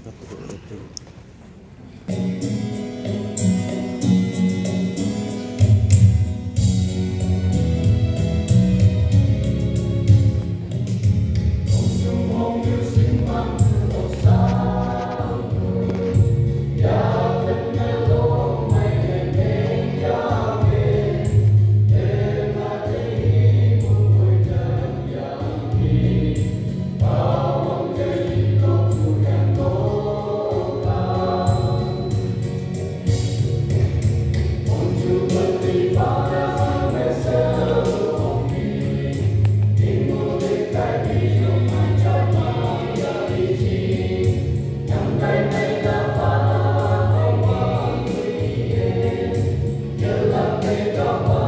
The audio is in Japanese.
ったことをやってる。Senhor.